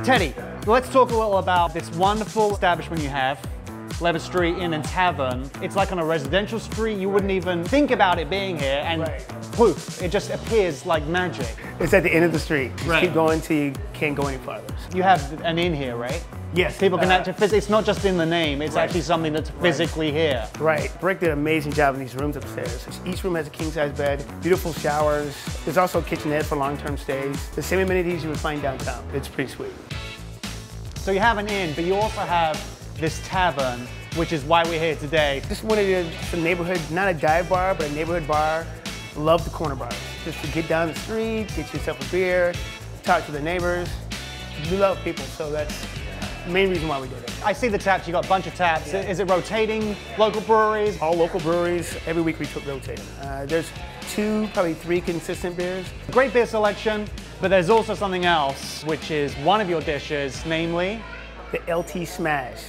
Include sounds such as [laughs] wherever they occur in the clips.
So Teddy, let's talk a little about this wonderful establishment you have, Leavitt Street Inn and Tavern. It's like on a residential street. You wouldn't even think about it being here, and Right. poof, it just appears like magic. It's at the end of the street. Just Right. keep going till you can't go any farther. You have an inn here, right? Yes. People can uh, actually, phys- it's not just in the name, it's Right. actually something that's physically here. Right. Brick did an amazing job in these rooms upstairs. Each room has a king size bed, beautiful showers. There's also a kitchenette for long term stays. The same amenities you would find downtown. It's pretty sweet. So you have an inn, but you also have this tavern, which is why we're here today. Just wanted to, a neighborhood, not a dive bar, but a neighborhood bar. Love the corner bars. Just to get down the street, get yourself a beer, talk to the neighbors. We love people, so that's main reason why we did it. I see the taps, you got a bunch of taps. Is it rotating local breweries? All local breweries, every week we rotating. Uh, there's two, probably three consistent beers. Great beer selection, but there's also something else, which is one of your dishes, namely, The LT Smash.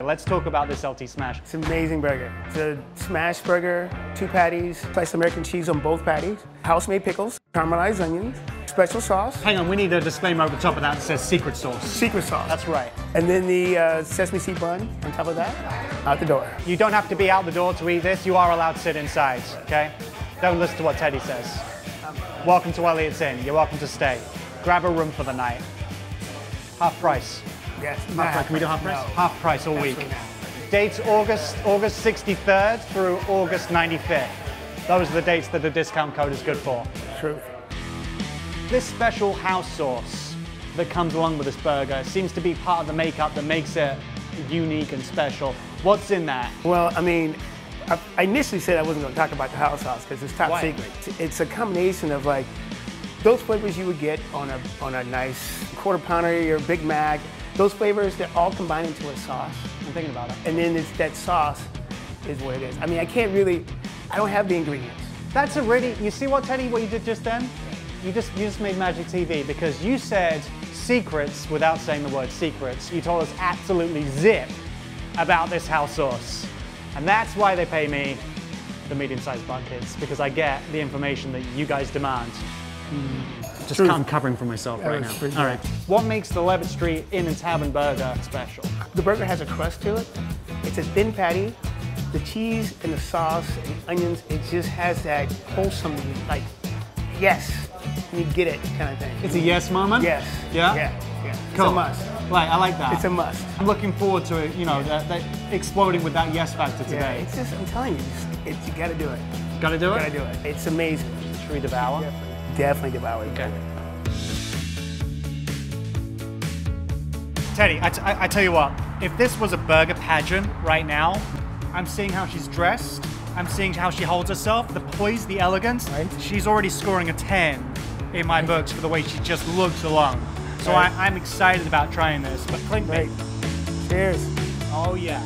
let's talk about this LT Smash. It's an amazing burger. It's a smash burger, two patties, sliced American cheese on both patties, house-made pickles, caramelized onions, special sauce, Hang on, we need a disclaimer over the top of that that says secret sauce. secret sauce. That's right. And then the uh, sesame seed bun on top of that, out the door. You don't have to be out the door to eat this. You are allowed to sit inside, okay? Don't listen to what Teddy says. Welcome to Elliott's Inn. You're welcome to stay. Grab a room for the night. Half price. Yes. Half price. Can we do half price? No. Half price all week. Not. Dates August August 63rd through August 95th. Those are the dates that the discount code is good for. Truth. This special house sauce that comes along with this burger seems to be part of the makeup that makes it unique and special. What's in that? Well, I mean, I, I initially said I wasn't going to talk about the house sauce because it's top Why? secret. It's- It's a combination of like those flavors you would get on a on a nice quarter pounder or Big Mac. Those flavors they're all combined into a sauce, I'm thinking about it. and then it's that sauce is what it is. I mean, I can't really. I don't have the ingredients. That's a really, you see what Teddy, what you did just then? You just, you just made Magic TV because you said secrets without saying the word secrets. You told us absolutely zip about this house sauce. And that's why they pay me the medium-sized buckets because I get the information that you guys demand. Hmm. Just Truth. I'm covering for myself That right now. All right. What makes the Leavitt Street Inn and Tavern Burger special? The burger has a crust to it. It's a thin patty. The cheese and the sauce and the onions, it just has that wholesome, like, yes, you get it kind of thing. It's a yes moment? Yes. Yeah? Yeah. Yeah. It's a must. Like, I like that. It's a must. I'm looking forward to it, you know, that, that exploding with that yes factor today. Yeah. It's just, I'm telling you, it's, it's, you gotta do it. Gotta do You it? gotta do it. It's amazing. Should we devour? Definitely devour it. Okay. Teddy, I, t- I- I tell you what, if this was a burger pageant right now, I'm seeing how she's dressed, I'm seeing how she holds herself, the poise, the elegance. Right. She's already scoring a 10 in my books for the way she just looks along. So Right. I, I'm excited about trying this, but clink me. Cheers. Oh yeah.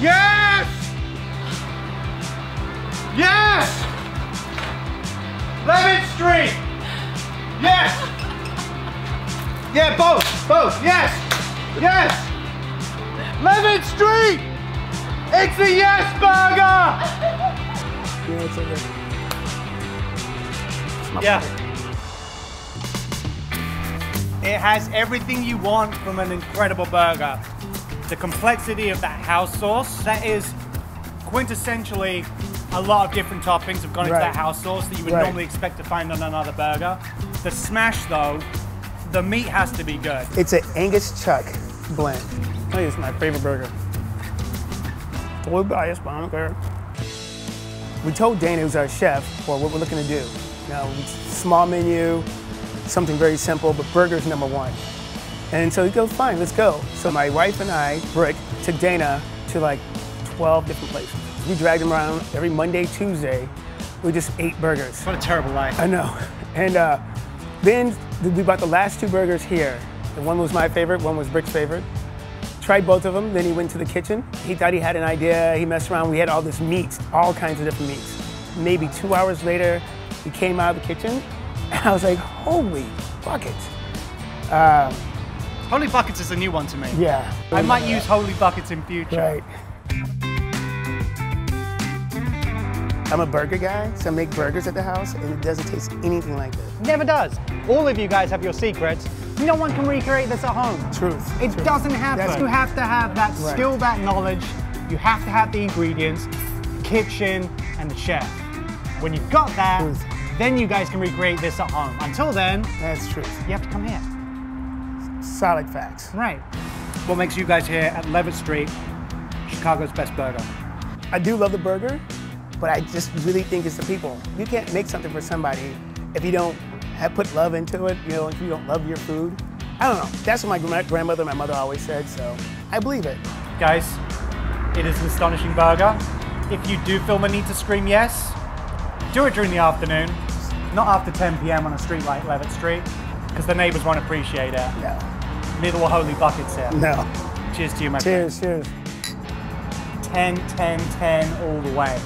Yes! Yes! Leavitt Street! Yes! Yeah, both, both, yes! Yes! Leavitt Street! It's a yes burger! Yeah, it's okay. Yeah. It has everything you want from an incredible burger. The complexity of that house sauce, that is quintessentially a lot of different toppings have gone into that house sauce that you would Right. normally expect to find on another burger. The smash though, the meat has to be good. It's an Angus Chuck blend. I think it's my favorite burger. Totally biased, but I don't care. We told Dana, who's our chef, well, what we're looking to do. Now, it's a small menu, something very simple, but burger's number one. And so he goes, fine, let's go. So my wife and I, Brick, took Dana to like 12 different places. We dragged him around every Monday, Tuesday. We just ate burgers. What a terrible life. I know. And uh, then we bought the last two burgers here. And one was my favorite, one was Brick's favorite. Tried both of them, then he went to the kitchen. He thought he had an idea, he messed around. We had all this meat, all kinds of different meats. Maybe two hours later, he came out of the kitchen, and [laughs] I was like, holy buckets. Uh, holy Buckets is a new one to me. Yeah. I might use Holy Buckets in future. Right. I'm a burger guy, so I make burgers at the house, and it doesn't taste anything like this. Never does. All of you guys have your secrets. No one can recreate this at home. Truth. It Truth. doesn't happen. That's You have to have that Right. skill, that knowledge. You have to have the ingredients, kitchen, and the chef. When you've got that, Truth. then you guys can recreate this at home. Until then, That's true. you have to come here. Solid facts. Right. What makes you guys here at Leavitt Street, Chicago's best burger? I do love the burger, but I just really think it's the people. You can't make something for somebody if you don't have put love into it. You know, if you don't love your food. I don't know. That's what my gra- grandmother, and my mother always said. So I believe it. Guys, it is an astonishing burger. If you do feel the need to scream yes, do it during the afternoon, not after 10 p.m. on a street like Leavitt Street, because the neighbors won't appreciate it. No. Little holy buckets here. No. Cheers to you, my friend. Cheers. Cheers. 10, 10, 10 all the way.